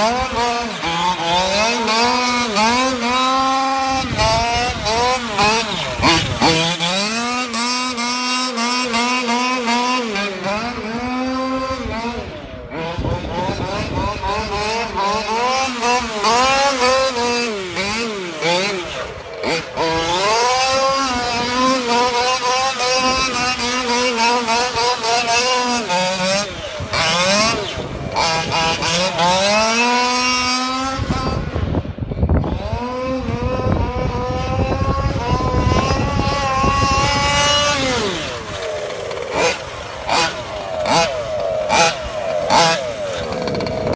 Oh, Oh,